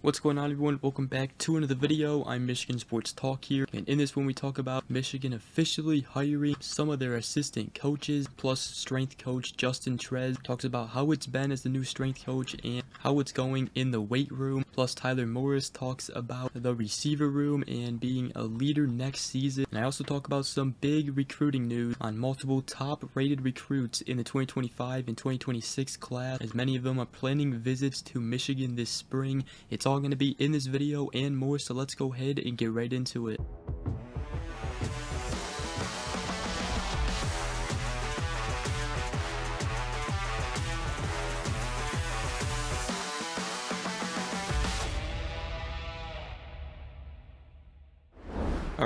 What's going on everyone? Welcome back to another video. I'm Michigan Sports Talk here and in this one we talk about Michigan officially hiring some of their assistant coaches plus strength coach Justin Tress talks about how it's been as the new strength coach and how it's going in the weight room plus Tyler Morris talks about the receiver room and being a leader next season and I also talk about some big recruiting news on multiple top rated recruits in the 2025 and 2026 class as many of them are planning visits to Michigan this spring. It's all going to be in this video and more, so let's go ahead and get right into it.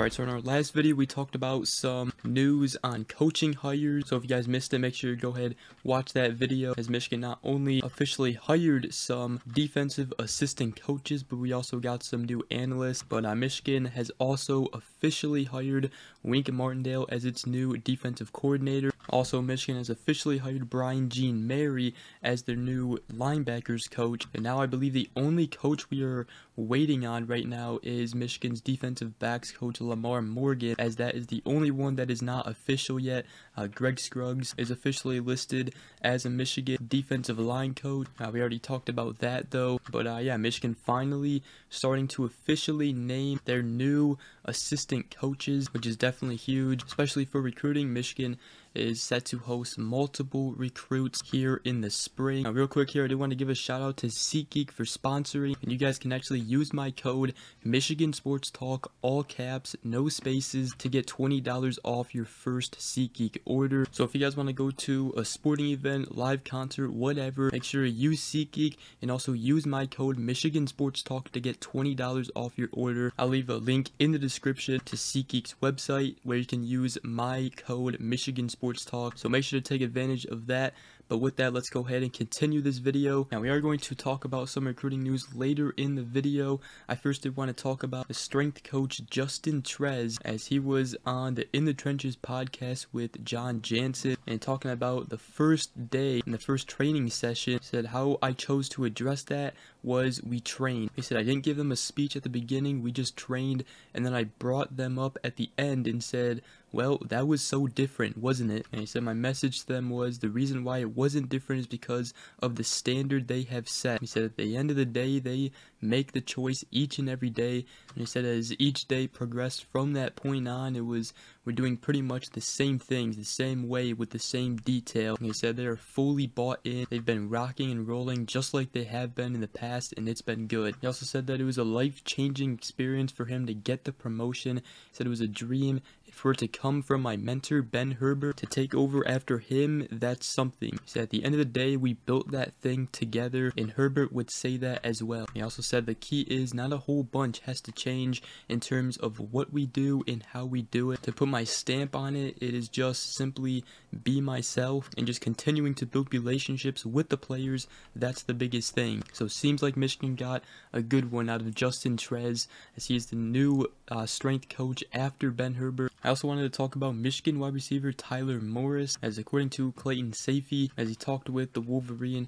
Alright, so in our last video, we talked about some news on coaching hires. So if you guys missed it, make sure you go ahead, watch that video as Michigan not only officially hired some defensive assistant coaches, but we also got some new analysts. But uh, Michigan has also officially hired Wink Martindale as its new defensive coordinator. Also, Michigan has officially hired Brian Jean Mary as their new linebackers coach. And now I believe the only coach we are waiting on right now is Michigan's defensive backs coach Lamar Morgan, as that is the only one that is not official yet. Uh, Greg Scruggs is officially listed as a Michigan defensive line coach. Uh, we already talked about that though, but uh, yeah, Michigan finally starting to officially name their new assistant coaches, which is definitely huge, especially for recruiting. Michigan is set to host multiple recruits here in the spring. Now, real quick here, I do want to give a shout out to SeatGeek for sponsoring, and you guys can actually use my code Michigan Sports Talk, all caps, no spaces, to get $20 off your first SeatGeek order. So if you guys want to go to a sporting event, live concert, whatever, make sure you use SeatGeek and also use my code Michigan Sports Talk to get $20 off your order. I'll leave a link in the description to SeatGeek's website where you can use my code Michigan Sports talk. So make sure to take advantage of that. But with that, let's go ahead and continue this video. Now, we are going to talk about some recruiting news later in the video. I first did want to talk about the strength coach Justin Tress as he was on the In the Trenches podcast with Jon Jansen and talking about the first day and the first training session. Said how I chose to address that was we trained. He said I didn't give them a speech at the beginning, we just trained and then I brought them up at the end and said, well, that was so different, wasn't it? And he said my message to them was the reason why it wasn't different is because of the standard they have set. He said at the end of the day, they make the choice each and every day. And he said as each day progressed from that point on, it was we're doing pretty much the same things, the same way with the same detail. And he said they're fully bought in. They've been rocking and rolling just like they have been in the past, and it's been good. He also said that it was a life-changing experience for him to get the promotion. He said it was a dream for it to come from my mentor, Ben Herbert, to take over after him, that's something. Said, at the end of the day, we built that thing together, and Herbert would say that as well. He also said the key is not a whole bunch has to change in terms of what we do and how we do it. To put my stamp on it, it is just simply be myself and just continuing to build relationships with the players. That's the biggest thing. So it seems like Michigan got a good one out of Justin Tress as he is the new uh, strength coach after Ben Herbert. I also wanted to talk about Michigan wide receiver Tyler Morris, as according to Clayton Sayfie, as he talked with the Wolverine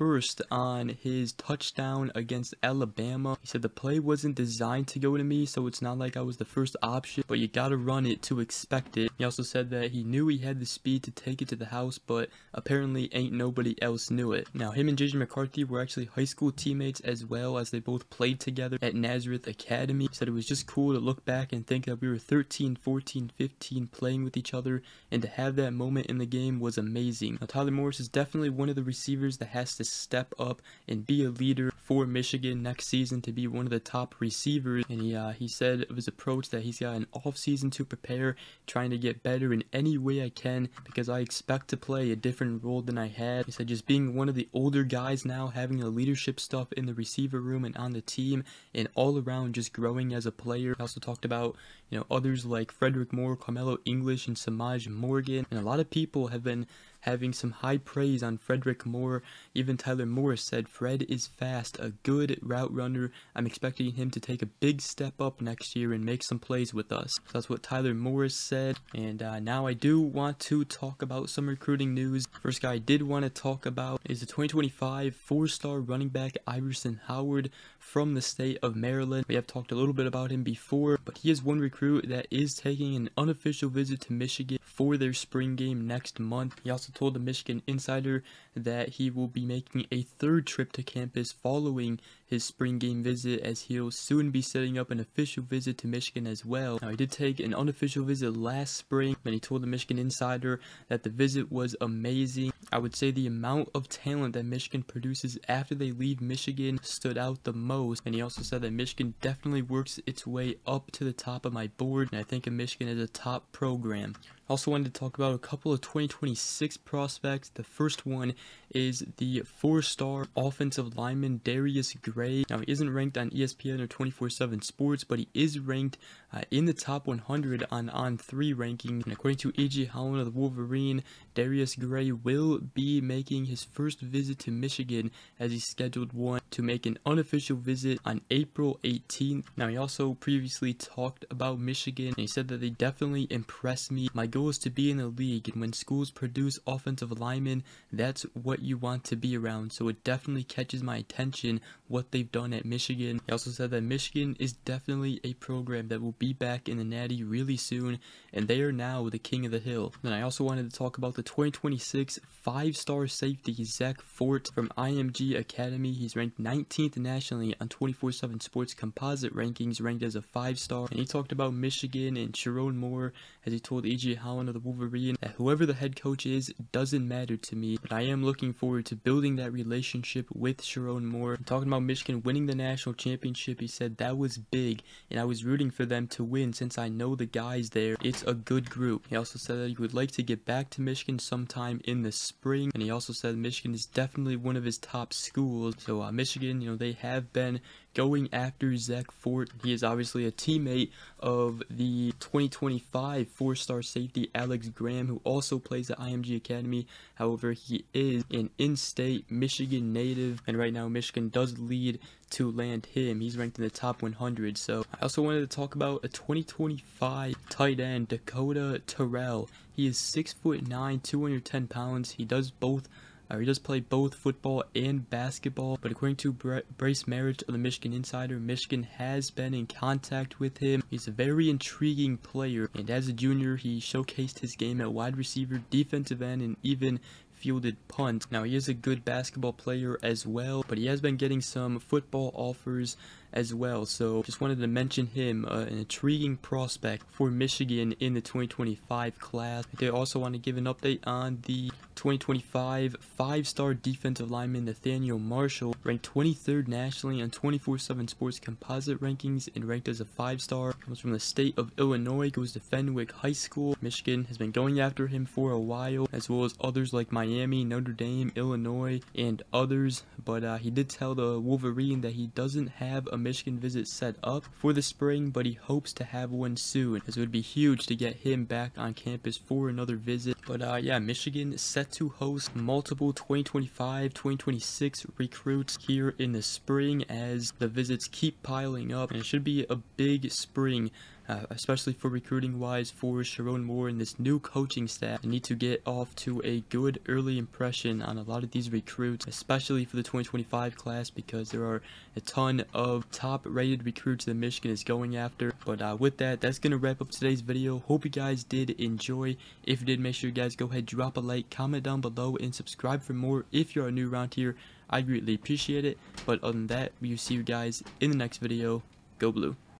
first on his touchdown against Alabama. He said the play wasn't designed to go to me, so it's not like I was the first option, but you gotta run it to expect it. He also said that he knew he had the speed to take it to the house, but apparently ain't nobody else knew it. Now, him and JJ McCarthy were actually high school teammates as well as they both played together at Nazareth Academy. He said it was just cool to look back and think that we were 13, 14, 15 playing with each other, and to have that moment in the game was amazing. Now, Tyler Morris is definitely one of the receivers that has to step up and be a leader for Michigan next season to be one of the top receivers. And he, uh, he said of his approach that he's got an off season to prepare, trying to get better in any way I can because I expect to play a different role than I had. He said just being one of the older guys now, having the leadership stuff in the receiver room and on the team, and all around just growing as a player. He also talked about you know others like Frederick Moore, Karmello English, and Semaj Morgan, and a lot of people have been having some high praise on Frederick Moore. Even Tyler Morris said Fred is fast, a good route runner. I'm expecting him to take a big step up next year and make some plays with us. So that's what Tyler Morris said. And uh, now I do want to talk about some recruiting news. First guy I did want to talk about is the 2025 four-star running back Iverson Howard from the state of Maryland. We have talked a little bit about him before, but he is one recruit that is taking an unofficial visit to Michigan for their spring game next month. He also told the Michigan Insider that he will be making a third trip to campus following his spring game visit as he'll soon be setting up an official visit to Michigan as well. Now, he did take an unofficial visit last spring, and he told the Michigan Insider that the visit was amazing. I would say the amount of talent that Michigan produces after they leave Michigan stood out the most, and he also said that Michigan definitely works its way up to the top of my board, and I think of Michigan as a top program. I Also wanted to talk about a couple of 2026 prospects. The first one is the four-star offensive lineman Darius Gray. Now he isn't ranked on ESPN or 24/7 Sports, but he is ranked uh, in the top 100 on On3 ranking. And according to EJ Holland of the Wolverine, Darius Gray will be making his first visit to Michigan as he scheduled one to make an unofficial visit on April 18th. Now he also previously talked about Michigan and he said that they definitely impressed me. My goal is to be in the league, and when schools produce offensive linemen, that's what you want to be around. So it definitely catches my attention what they've done at Michigan. He also said that Michigan is definitely a program that will be back in the Natty really soon, and they are now the king of the hill. Then I also wanted to talk about the 2026 five-star safety Zach Fort from IMG Academy. He's ranked 19th nationally on 24/7 Sports composite rankings, ranked as a five-star. And he talked about Michigan and Sherrone Moore as he told EJ Holland of the Wolverine that whoever the head coach is doesn't matter to me, but I am looking forward to building that relationship with Sherrone Moore. Talking about Michigan winning the national championship, he said that was big, and I was rooting for them to win since I know the guys there. It's a good group. He also said that he would like to get back to Michigan sometime in the spring, and he also said Michigan is definitely one of his top schools. So uh, Michigan, you know, they have been going after Zach Fort. He is obviously a teammate of the 2025 four-star safety Alex Graham, who also plays at IMG Academy. However, he is an in-state Michigan native, and right now Michigan does lead to land him. He's ranked in the top 100. So I also wanted to talk about a 2025 tight end, Dakota Terrell. He is 6 foot 9, 210 pounds. He does both uh, he does play both football and basketball, but according to Bra Brice Marich of the Michigan Insider, Michigan has been in contact with him. He's a very intriguing player, and as a junior, he showcased his game at wide receiver, defensive end, and even fielded punt. Now, he is a good basketball player as well, but he has been getting some football offers as well. So just wanted to mention him, uh, an intriguing prospect for Michigan in the 2025 class. They also want to give an update on the 2025 five-star defensive lineman Nathaniel Marshall, ranked 23rd nationally on 24/7 Sports composite rankings and ranked as a five-star. Comes from the state of Illinois, goes to Fenwick High School. Michigan has been going after him for a while, as well as others like Miami, Notre Dame, Illinois, and others. But uh, he did tell the Wolverine that he doesn't have a Michigan visit set up for the spring, but he hopes to have one soon, as it would be huge to get him back on campus for another visit. But uh, yeah, Michigan set to host multiple 2025-2026 recruits here in the spring as the visits keep piling up, and it should be a big spring uh, especially for recruiting wise for Sherrone Moore and this new coaching staff. They need to get off to a good early impression on a lot of these recruits, especially for the 2025 class because there are a ton of top rated recruits that Michigan is going after. But uh, with that, that's going to wrap up today's video. Hope you guys did enjoy. If you did, make sure you guys go ahead, drop a like, comment down below, and subscribe for more if you are new around here. I greatly appreciate it. But other than that, we will see you guys in the next video. Go Blue.